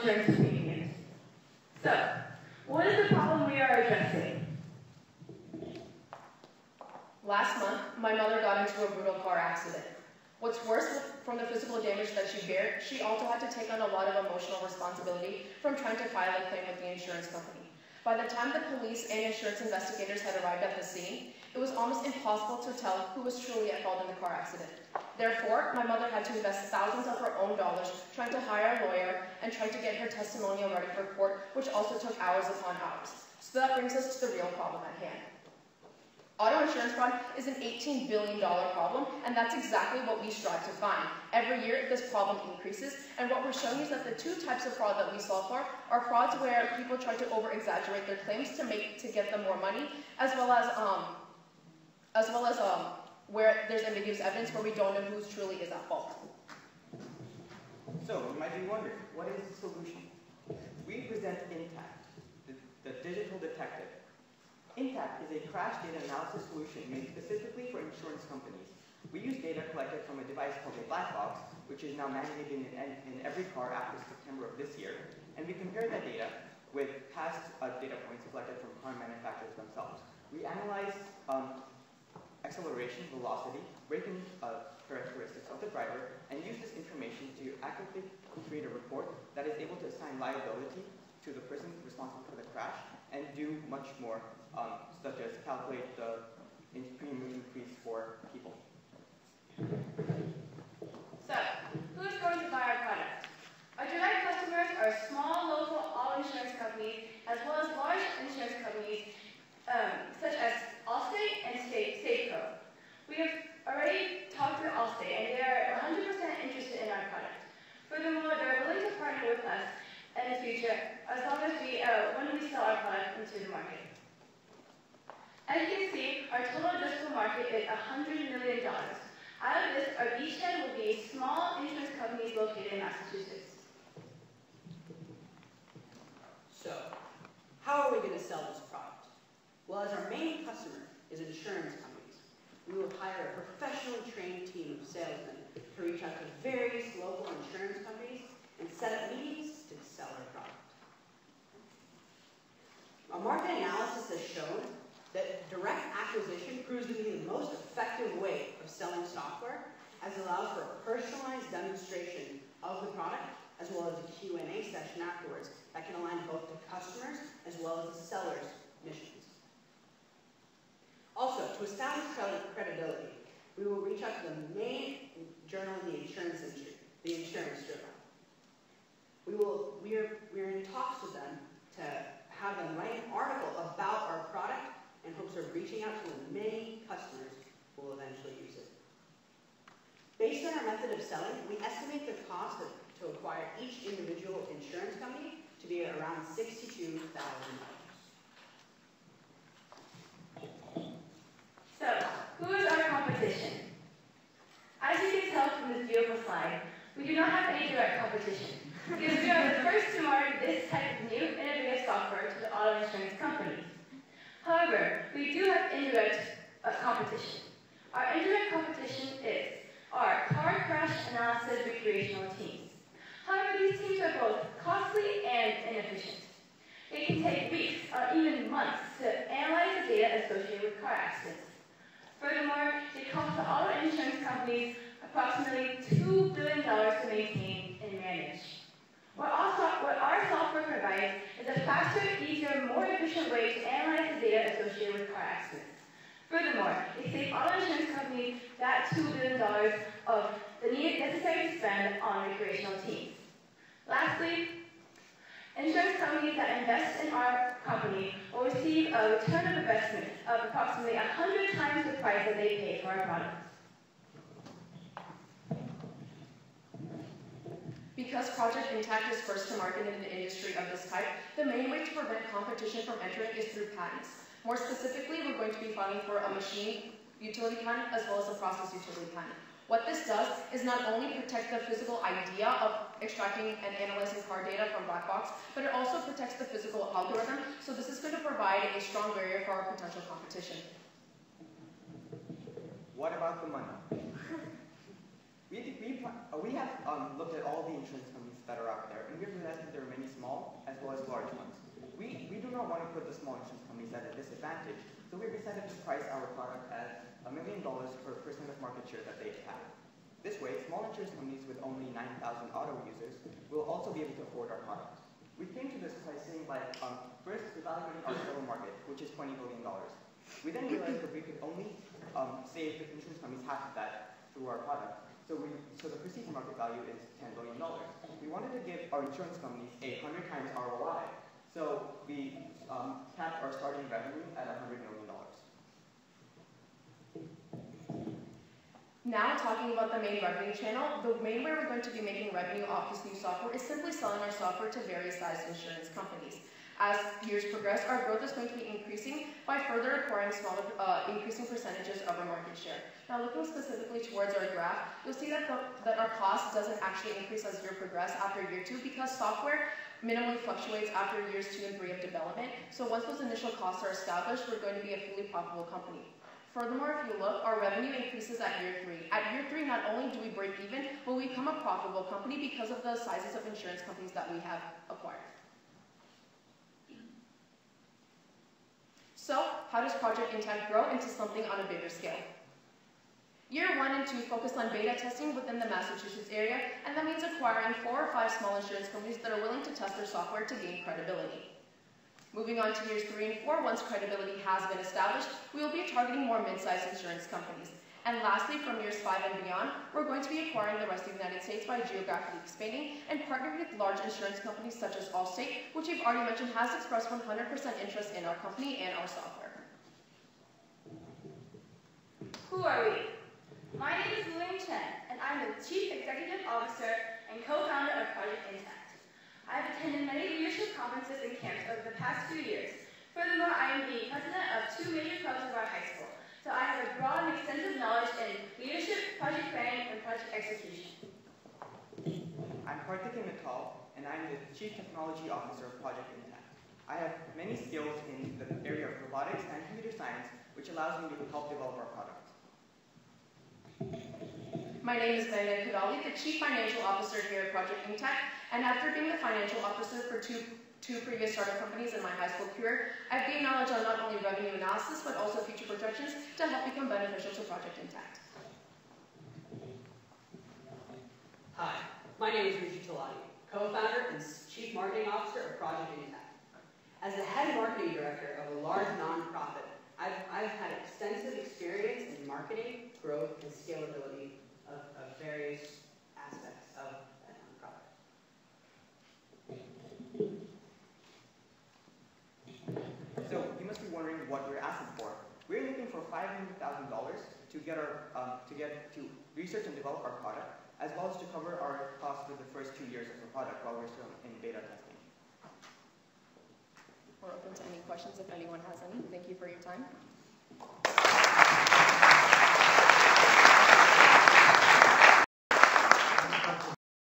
premiums. So, what is the problem we are addressing? Last month, my mother got into a brutal car accident. What's worse from the physical damage that she bared, she also had to take on a lot of emotional responsibility from trying to file a claim with the insurance company. By the time the police and insurance investigators had arrived at the scene, it was almost impossible to tell who was truly at fault in the car accident. Therefore, my mother had to invest thousands of her own dollars trying to hire a lawyer and trying to get her testimonial ready for court, which also took hours upon hours. So that brings us to the real problem at hand. Auto insurance fraud is an $18 billion problem, and that's exactly what we strive to find. Every year, this problem increases, and what we're showing is that the two types of fraud that we solve for are frauds where people try to over-exaggerate their claims to make to get them more money, as well as um, as well as um, where there's ambiguous evidence where we don't know who truly is at fault. So, you might be wondering, what is the solution? We present Intact, the, the digital detective Intact is a crash data analysis solution made specifically for insurance companies. We use data collected from a device called a black box, which is now mandated in, in, every car after September of this year, and we compare that data with past uh, data points collected from car manufacturers themselves. We analyze um, acceleration, velocity, braking uh, characteristics of the driver, and use this information to accurately create a report that is able to assign liability to the person responsible for the crash and do much more um, such as calculate the premium increase for people. So, who's going to buy our product? Our direct customers are small local auto insurance companies as well as large insurance companies um, such as Allstate and State, Safeco. We have already talked to Allstate and they are 100% interested in our product. Furthermore, they are willing to partner with us in the future as long as we, uh, when we sell our product into the market. As you can see, our total addressable market is $100 million. Out of this, our beachhead will be small insurance companies located in Massachusetts. So, how are we going to sell this product? Well, as our main customer is insurance companies, we will hire a professionally trained team of salesmen to reach out to various local insurance companies and set up meetings to sell our product. Our market analysis has shown that direct acquisition proves to be the most effective way of selling software as it allows for a personalized demonstration of the product as well as a Q&A session afterwards that can align both the customers as well as the seller's missions. Also, to establish credibility, we will reach out to the main journal in the insurance industry, the Insurance Journal. We will, we are, we are in talks with them to have them write an article about our product in hopes of reaching out to the many customers who will eventually use it. Based on our method of selling, we estimate the cost to acquire each individual insurance company to be around $62,000. So, who is our competition? As you can tell from this beautiful slide, we do not have any direct competition, because we are the first to market this type of new innovative software to the auto insurance companies. However, we do have indirect uh, competition. Our indirect competition is our car crash analysis recreational teams. However, these teams are both costly and inefficient. It can take weeks or even months to analyze the data associated with car accidents. Furthermore, it costs the auto insurance companies approximately $2 billion to maintain and manage. What, also, what our software provides is a faster, easier, more efficient way to analyze the data associated with car accidents. Furthermore, it saves auto insurance companies that $2 billion of the needed necessary to spend on recreational teams. Lastly, insurance companies that invest in our company will receive a return of investment of approximately 100 times the price that they pay for our products. Because Project Intact is first to market in an industry of this type, the main way to prevent competition from entering is through patents. More specifically, we're going to be filing for a machine utility patent as well as a process utility patent. What this does is not only protect the physical idea of extracting and analyzing car data from black box, but it also protects the physical algorithm, so this is going to provide a strong barrier for our potential competition. What about the money? We, we, we have um, looked at all the insurance companies that are out there, and we've realized that there are many small as well as large ones. We, we do not want to put the small insurance companies at a disadvantage, so we decided to price our product at a million dollars per percent of market share that they have. This way, small insurance companies with only 9,000 auto users will also be able to afford our product. We came to this by saying by um, first evaluating our total market, which is $20 billion. We then realized that we could only um, save the insurance companies half of that through our product. So, we, so the perceived market value is $10 billion. We wanted to give our insurance companies a 100 times ROI. So we um, capped our starting revenue at $100 million. Now talking about the main revenue channel, the main way we're going to be making revenue off this new software is simply selling our software to various sized insurance companies. As years progress, our growth is going to be increasing by further acquiring smaller, uh, increasing percentages of our market share. Now looking specifically towards our graph, you'll see that, that our cost doesn't actually increase as year progress after year two because software minimally fluctuates after years two and three of development. So once those initial costs are established, we're going to be a fully profitable company. Furthermore, if you look, our revenue increases at year three. At year three, not only do we break even, but we become a profitable company because of the sizes of insurance companies that we have acquired. So, how does Project Intact grow into something on a bigger scale? Year one and two focused on beta testing within the Massachusetts area, and that means acquiring four or five small insurance companies that are willing to test their software to gain credibility. Moving on to years three and four, once credibility has been established, we will be targeting more mid-sized insurance companies. And lastly, from years five and beyond, we're going to be acquiring the rest of the United States by geographically expanding and partnering with large insurance companies such as Allstate, which we've already mentioned has expressed 100% interest in our company and our software. Who are we? My name is Lillian Chen, and I'm the Chief Executive Officer and co-founder. I've attended many leadership conferences and camps over the past few years. Furthermore, I am the president of two major clubs of our high school, so I have a broad and extensive knowledge in leadership, project planning, and project execution. I'm Karthik Mittal, and I'm the Chief Technology Officer of Project Intact. I have many skills in the area of robotics and computer science, which allows me to help develop our product. My name is Meghana Kodali, the Chief Financial Officer here at Project Intact, and after being the financial officer for two, two previous startup companies in my high school career, I've gained knowledge on not only revenue analysis, but also future projections to help become beneficial to Project Intact. Hi, my name is Rishi Talati, co-founder and chief marketing officer of Project Intact. As the head marketing director of a large nonprofit, I've, I've had extensive experience in marketing, growth, and scalability of, of various what we're asking for. We're looking for $500,000 to get our um, to get to research and develop our product, as well as to cover our costs for the first two years of the product while we're still in beta testing. We're open to any questions if anyone has any. Thank you for your time.